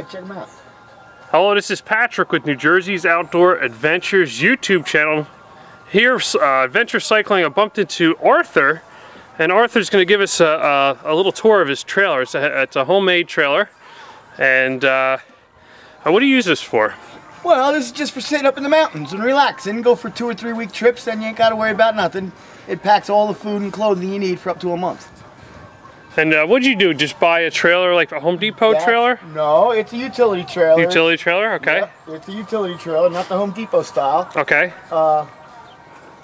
Yeah, check them out. Hello, this is Patrick with New Jersey's Outdoor Adventures YouTube channel. Here, uh, Adventure Cycling, I bumped into Arthur, and Arthur's going to give us a, a, a, little tour of his trailer. It's a, it's a homemade trailer, and uh, what do you use this for? Well, this is just for sitting up in the mountains and relaxing. Go for two or three week trips, then you ain't got to worry about nothing. It packs all the food and clothing you need for up to a month. And uh, what'd you do? Just buy a trailer, like a Home Depot trailer? No, it's a utility trailer. Utility trailer, okay. Yep, it's a utility trailer, not the Home Depot style. Okay. Uh,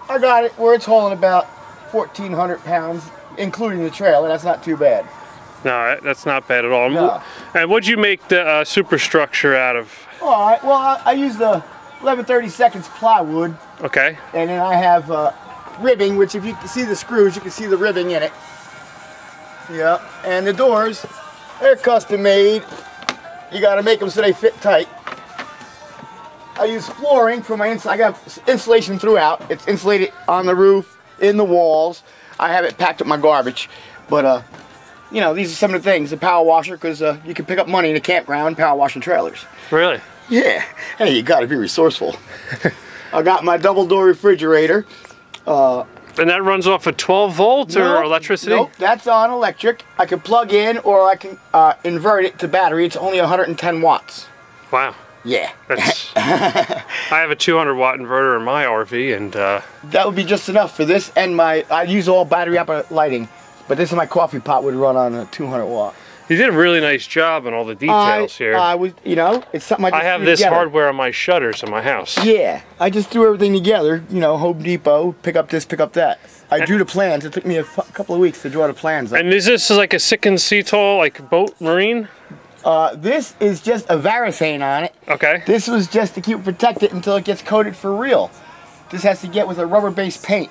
I got it where it's hauling about 1,400 pounds, including the trailer. That's not too bad. No, that's not bad at all. No. And what'd you make the uh, superstructure out of? All right, well, I, I use the 1130 seconds plywood. Okay. And then I have uh, ribbing, which if you can see the screws, you can see the ribbing in it. Yeah, and the doors, they're custom made. You gotta make them so they fit tight. I use flooring for my inside. I got insulation throughout. It's insulated on the roof, in the walls. I have it packed up my garbage. But, uh, you know, these are some of the things. The power washer, because uh, you can pick up money in a campground power washing trailers. Really? Yeah. Hey, you gotta be resourceful. I got my double door refrigerator. Uh, and that runs off of 12 volts nope, or electricity? Nope, that's on electric. I can plug in or I can uh, invert it to battery. It's only 110 watts. Wow. Yeah. I have a 200 watt inverter in my RV and... Uh, that would be just enough for this and my... I use all battery up lighting. But this is my coffee pot would run on a 200 watt. You did a really nice job on all the details I, here. I was, you know, it's something I, I have this together. hardware on my shutters in my house. Yeah, I just threw everything together. You know, Home Depot, pick up this, pick up that. I drew the plans. It took me a couple of weeks to draw the plans. Up. And is this like a Sikken Cetol, like boat marine? Uh, this is just a Varathane on it. Okay. This was just to keep protect it protected until it gets coated for real. This has to get with a rubber-based paint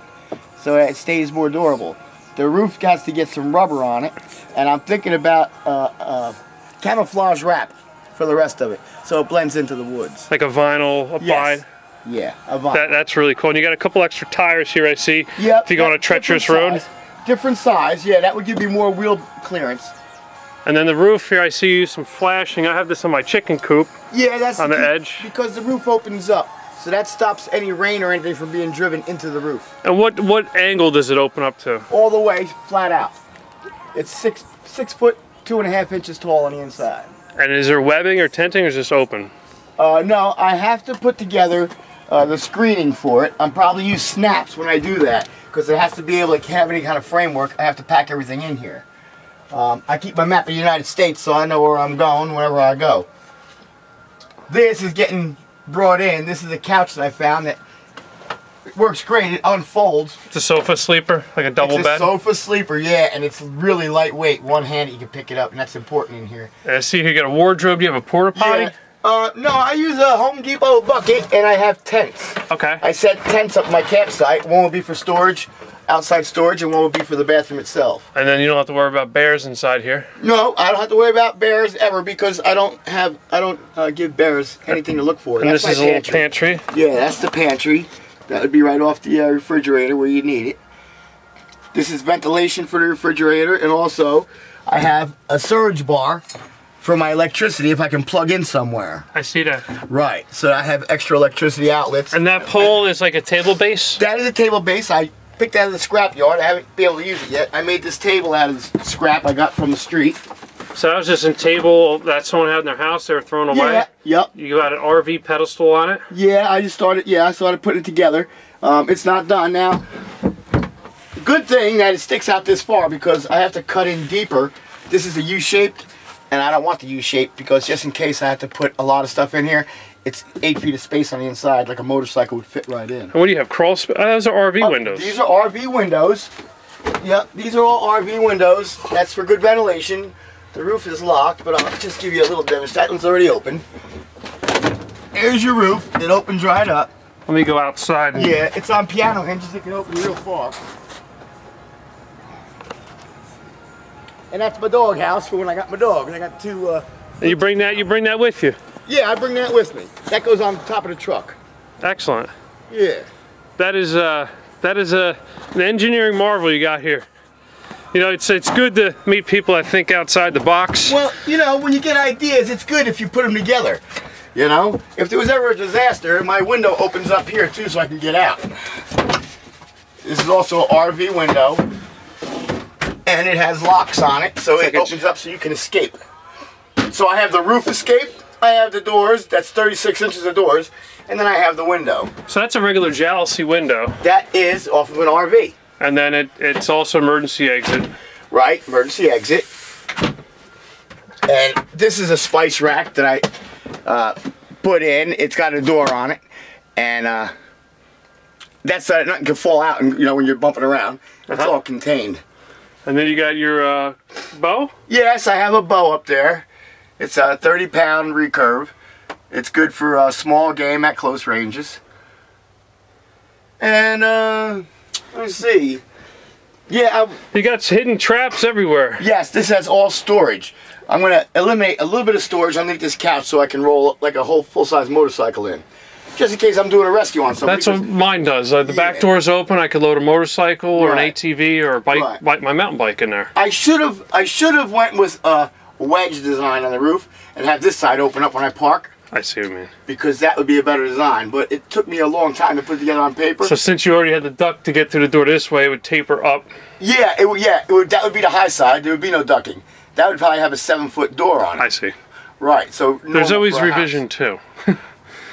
so it stays more durable. The roof has to get some rubber on it, and I'm thinking about uh, uh, camouflage wrap for the rest of it, so it blends into the woods. Like a vinyl applied? Yes. Yeah, a vinyl. That, that's really cool. And you got a couple extra tires here, I see. Yep. If you go on a treacherous road. Size. Different size, yeah, that would give you more wheel clearance. And then the roof here, I see you some flashing. I have this on my chicken coop. Yeah, that's on the, the edge. Because the roof opens up. So that stops any rain or anything from being driven into the roof. And what what angle does it open up to? All the way, flat out. It's six six foot two and a half inches tall on the inside. And is there webbing or tenting or is this open? Uh, no, I have to put together uh, the screening for it. I'm probably use snaps when I do that because it has to be able to have any kind of framework. I have to pack everything in here. Um, I keep my map of the United States so I know where I'm going wherever I go. This is getting brought in. This is a couch that I found that works great. It unfolds. It's a sofa sleeper, like a double it's bed? a sofa sleeper, yeah, and it's really lightweight. One hand you can pick it up, and that's important in here. I see you got a wardrobe. Do you have a porta potty? Yeah. Uh, no, I use a Home Depot bucket, and I have tents. Okay. I set tents up my campsite. One will be for storage, outside storage, and one would be for the bathroom itself. And then you don't have to worry about bears inside here. No, I don't have to worry about bears ever because I don't have I don't uh, give bears anything to look for. And that's this is my a little pantry. Yeah, that's the pantry. That would be right off the uh, refrigerator where you need it. This is ventilation for the refrigerator, and also I have a surge bar for my electricity if I can plug in somewhere. I see that. Right. So I have extra electricity outlets. And that pole is like a table base? That is a table base. I picked that out of the scrap yard. I haven't been able to use it yet. I made this table out of scrap I got from the street. So that was just a table that someone had in their house they were throwing away? Yeah, yep. You got an RV pedestal on it? Yeah, I just started, yeah, I started putting it together. Um, it's not done now. Good thing that it sticks out this far because I have to cut in deeper. This is a U-shaped, and I don't want the U-shaped because just in case I have to put a lot of stuff in here, it's eight feet of space on the inside, like a motorcycle would fit right in. And what do you have, crawl space? Oh, those are RV Oh, windows. These are RV windows. Yep, these are all RV windows. That's for good ventilation. The roof is locked, but I'll just give you a little demonstration. That one's already open. There's your roof. It opens right up. Let me go outside. And... Yeah, it's on piano hinges. It can open real far. And that's my dog house for when I got my dog. And I got two. Uh, you bring that. You bring that with you. Yeah, I bring that with me. That goes on top of the truck. Excellent. Yeah. That is uh, that is a an engineering marvel you got here. You know, it's it's good to meet people I think outside the box. Well, you know, when you get ideas, it's good if you put them together. You know, if there was ever a disaster, my window opens up here too, so I can get out. This is also an RV window, and it has locks on it, so it like opens up so you can escape. So I have the roof escape, I have the doors, that's 36 inches of doors, and then I have the window. So that's a regular jalousie window, That is off of an RV, and then it, it's also emergency exit. right? Emergency exit. And this is a spice rack that I uh, put in. It's got a door on it, and uh, that's so that nothing can fall out. And you know when you're bumping around, it's Uh-huh. all contained. And then you got your uh, bow. Yes, I have a bow up there. It's a 30 pound recurve. It's good for uh, small game at close ranges. And uh, let me see. Yeah, I, You got hidden traps everywhere. Yes, this has all storage. I'm gonna eliminate a little bit of storage underneath this couch so I can roll like a whole full-size motorcycle in. Just in case I'm doing a rescue on something. That's what mine does. Uh, the back Yeah. door's open. I could load a motorcycle or Right. an ATV or a bike, Right. bike, my mountain bike in there. I should have I should have went with a wedge design on the roof and have this side open up when I park I see what you mean. because that would be a better design. But it took me a long time to put together on paper. So since you already had the duct to get through the door this way, it would taper up. yeah, it would yeah, it would that would be the high side. There would be no ducking. That would probably have a seven foot door on it. I see. right. So There's always a house. revision too.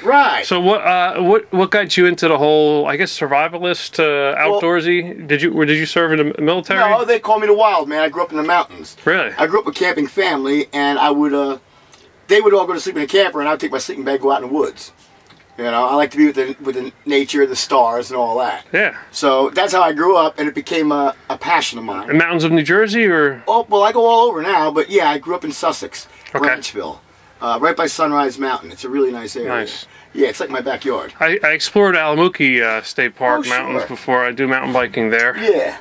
Right. So what uh, what what got you into the whole I guess survivalist uh, outdoorsy? did you or did you serve in the military? no, they call me the wild man. I grew up in the mountains. really? I grew up a camping family, and I would, uh, they would all go to sleep in a camper, and I would take my sleeping bag, go out in the woods. You know, I like to be with the with the nature, the stars, and all that. yeah. So that's how I grew up, and it became a, a passion of mine. The mountains of New Jersey or Oh, well, I go all over now, but yeah, I grew up in Sussex, Okay. Branchville, uh, right by Sunrise Mountain. It's a really nice area. Nice. Yeah, it's like my backyard. I, I explored Allamuchy uh, State Park Oh, mountains sure. before. I do mountain biking there. Yeah.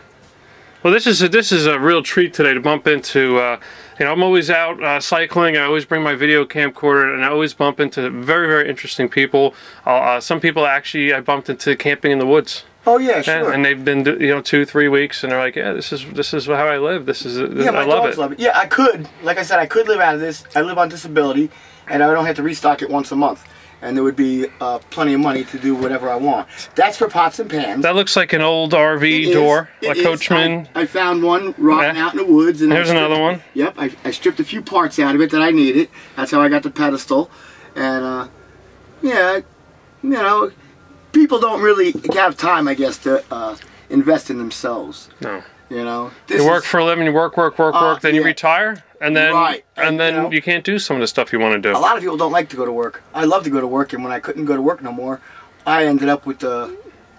Well, this is a, this is a real treat today to bump into. Uh, you know, I'm always out uh, cycling. I always bring my video camcorder, and I always bump into very very interesting people. Uh, uh, some people actually I bumped into camping in the woods, Oh yeah, and, sure. and they've been you know two three weeks, and they're like, yeah, this is this is how I live. This is this, yeah, my I love dogs it. love it. Yeah, I could. Like I said, I could live out of this. I live on disability, and I don't have to restock it once a month. And there would be uh, plenty of money to do whatever I want. That's for pots and pans. That looks like an old RV It is. door, It like is. Coachmen. I, I found one rotting Yeah. out in the woods. And There's another one. Yep, I, I stripped a few parts out of it that I needed. That's how I got the pedestal. And uh, yeah, you know, people don't really have time, I guess, to uh, invest in themselves. No. You know, this You work is- for a living, you work, work, work, Uh, work, then you retire, and then Right. and And, then you know- you can't do some of the stuff you want to do. A lot of people don't like to go to work. I love to go to work, and when I couldn't go to work no more, I ended up with a,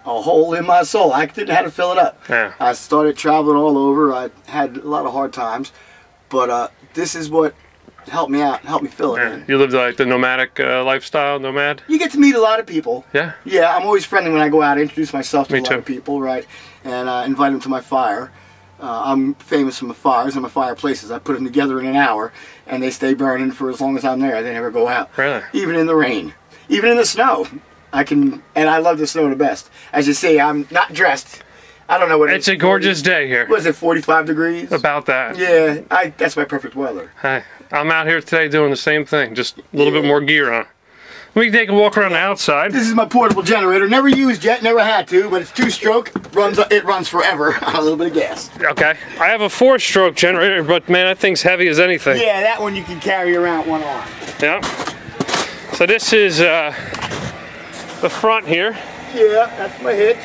a hole in my soul. I didn't know how to fill it up. Yeah. I started traveling all over. I had a lot of hard times, but uh, this is what helped me out, help me fill it Yeah. in. You live like the nomadic uh, lifestyle, nomad. You get to meet a lot of people. Yeah. Yeah, I'm always friendly when I go out. I introduce myself to Me a lot too. of people, right? And uh, invite them to my fire. Uh, I'm famous for my fires and my fireplaces. I put them together in an hour, and they stay burning for as long as I'm there. They never go out. Really? Even in the rain, even in the snow, I can. And I love the snow the best. As you see, I'm not dressed. I don't know what it It's is, a gorgeous day here. 40 is it? 45 degrees. About that. Yeah, I. That's my perfect weather. Hey, I'm out here today doing the same thing, just a little bit more gear on. We can take a walk around the outside. This is my portable generator. Never used yet. Never had to. But it's two-stroke. Runs. It runs forever on a little bit of gas. Okay. I have a four-stroke generator, but man, that thing's heavy as anything. Yeah, that one you can carry around one arm. Yeah. So this is uh, the front here, Yeah, that's my hitch.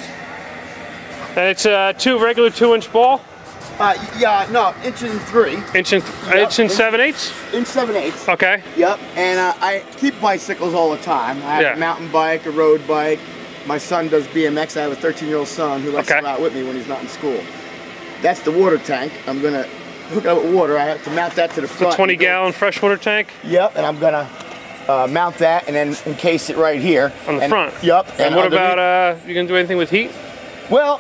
and it's a two regular two-inch ball, Uh, yeah, no, inch and three, inch and inch and seven eighths. inch seven eighths. Okay. Yep, and uh, I keep bicycles all the time. I have Yeah. a mountain bike, a road bike. My son does BMX. I have a 13-year-old son who likes Okay. to go out with me when he's not in school. That's the water tank. I'm gonna hook it up with water. I have to mount that to the front. 20 gallon freshwater tank. Yep, and I'm gonna uh, mount that and then encase it right here On the And- front? Yep. And what underneath- about uh? You gonna do anything with heat? Well,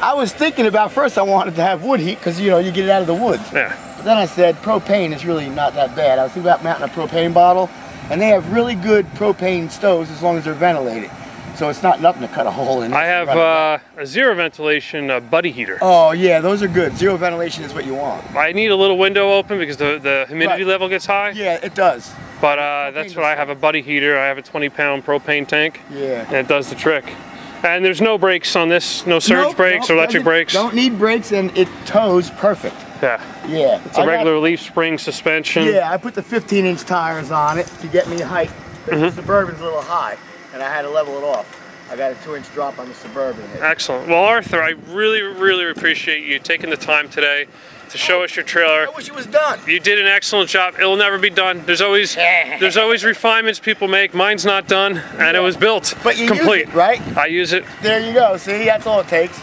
I was thinking about first. I wanted to have wood heat because you know you get it out of the woods. Yeah. But then I said propane is really not that bad. I was thinking about mounting a propane bottle, and they have really good propane stoves as long as they're ventilated. So it's not nothing to cut a hole in. I have uh, a zero ventilation uh, buddy heater. Oh yeah, those are good. Zero ventilation is what you want. I need a little window open because the, the humidity Right. level gets high. Yeah, it does. But uh, that's what I have a buddy heater. I have a 20 pound propane tank. Yeah. And it does the trick. And there's no brakes on this, no surge Nope, brakes nope, or electric brakes. Don't need brakes and it tows perfect. Yeah. Yeah. It's a regular leaf spring suspension. Yeah, I put the 15 inch tires on it to get me height. Mm-hmm. The Suburban's a little high and I had to level it off. I got a two inch drop on the Suburban. here. Excellent. Well, Arthur, I really, really appreciate you taking the time today to show us your trailer. I wish it was done. You did an excellent job. It'll never be done. There's always there's always refinements people make. Mine's not done, and it was built But you use complete. it, right? I use it. There you go. See, that's all it takes.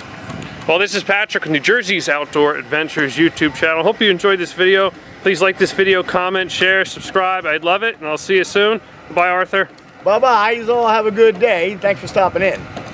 Well, this is Patrick New Jersey's Outdoor Adventures YouTube channel. Hope you enjoyed this video. Please like this video, comment, share, subscribe. I'd love it, and I'll see you soon. Bye, Arthur. Bye bye. You all have a good day. Thanks for stopping in.